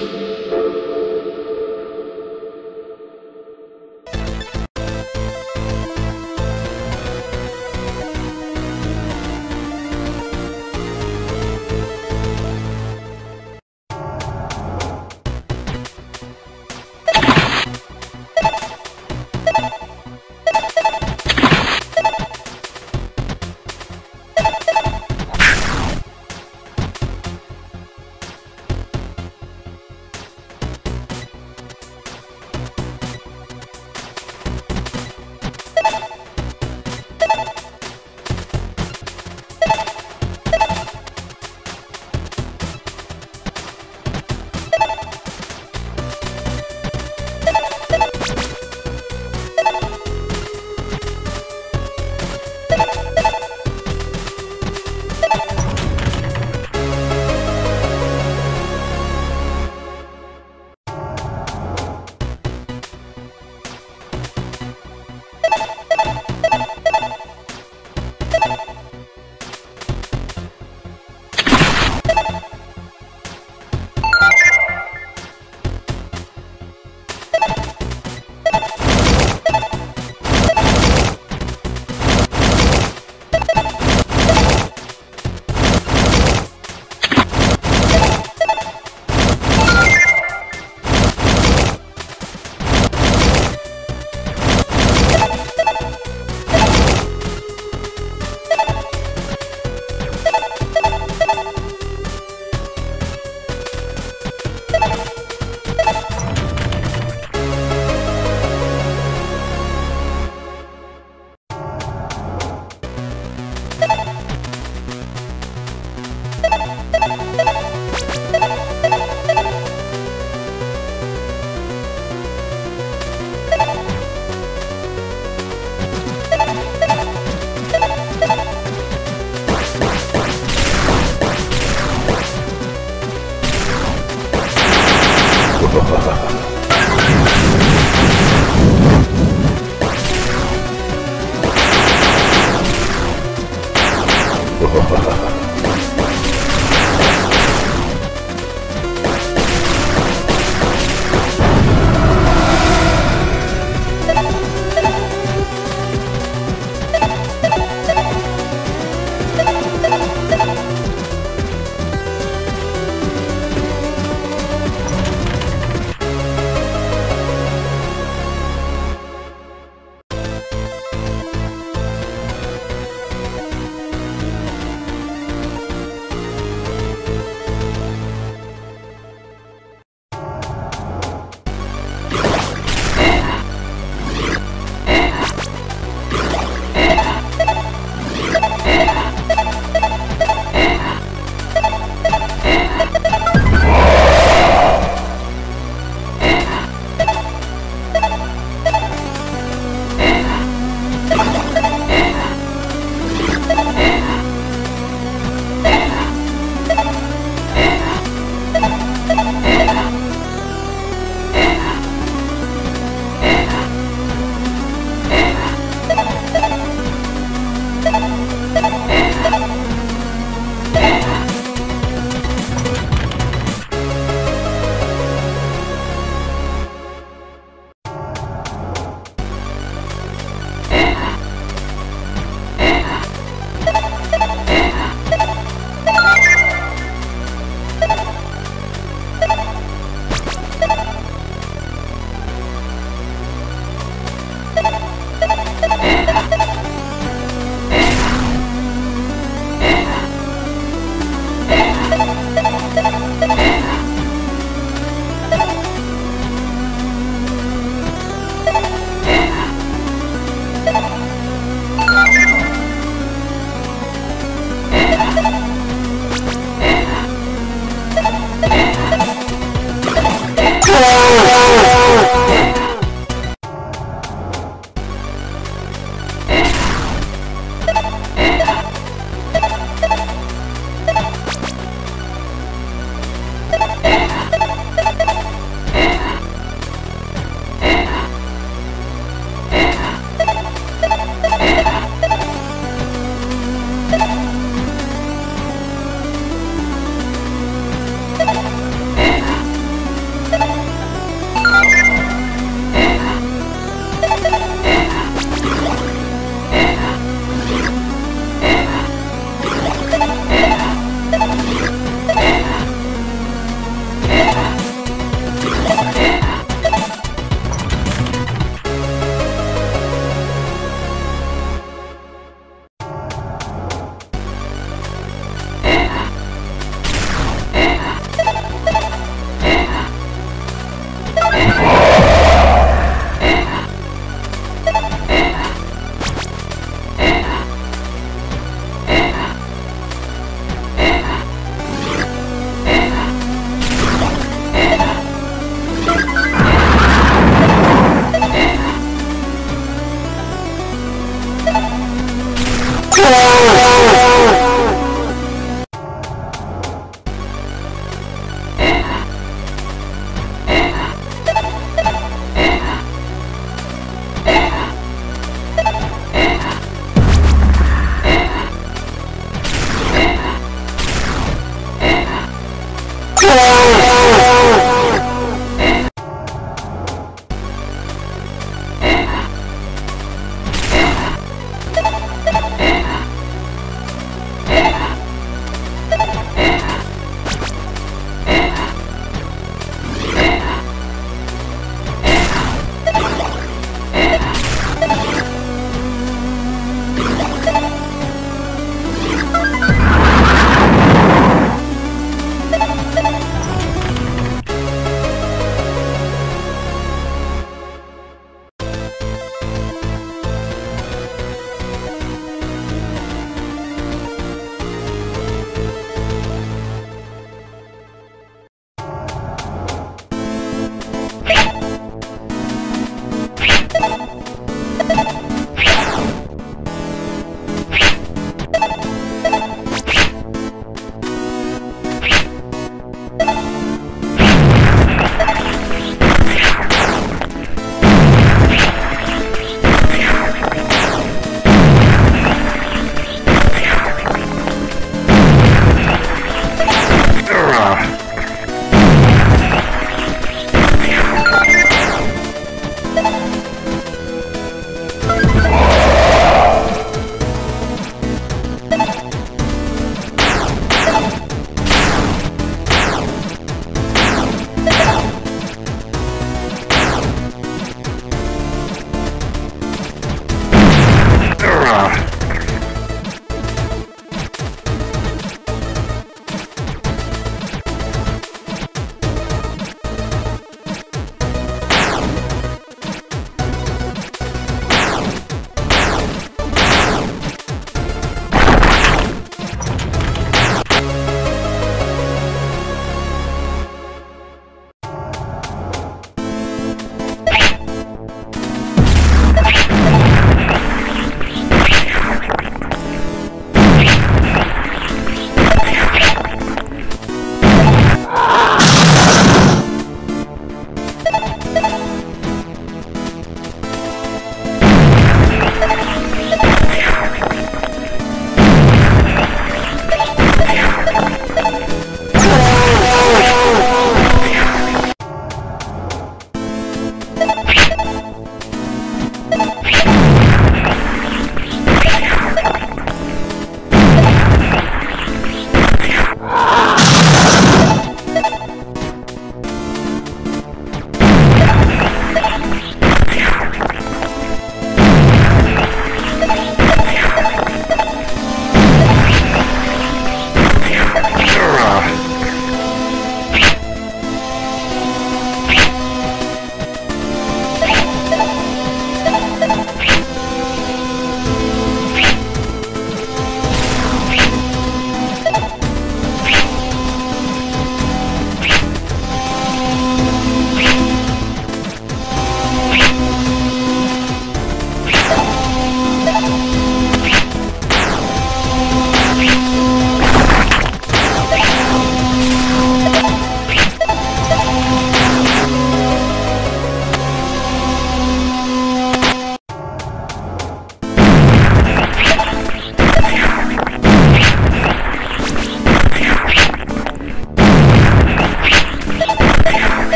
worship. you かー Ah!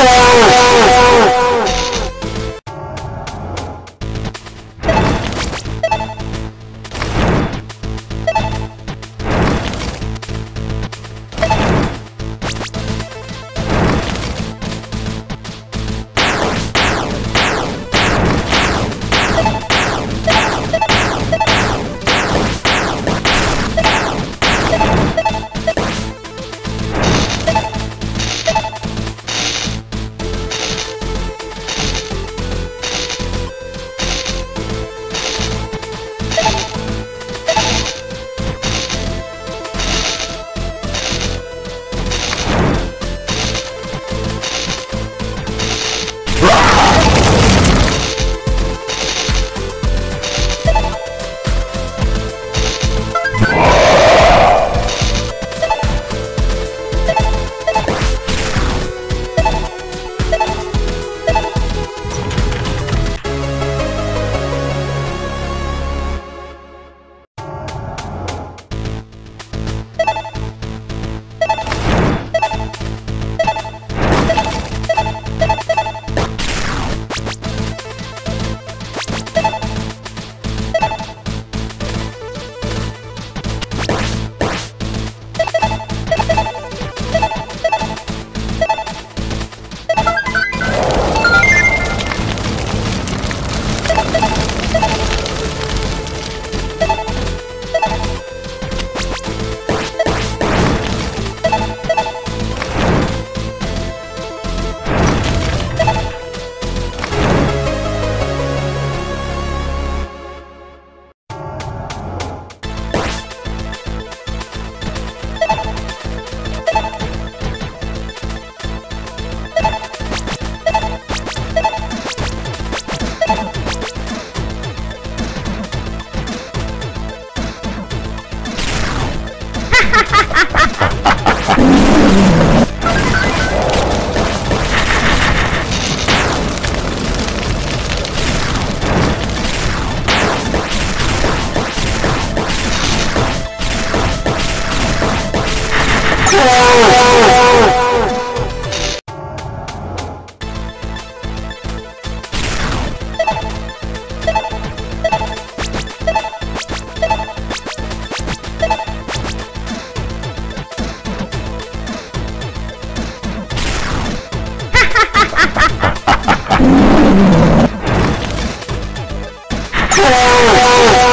Ha ha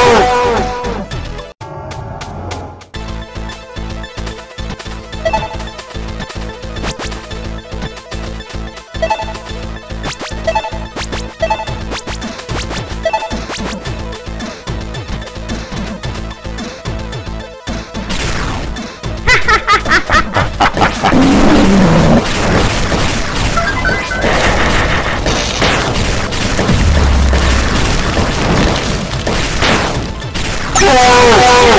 Kill!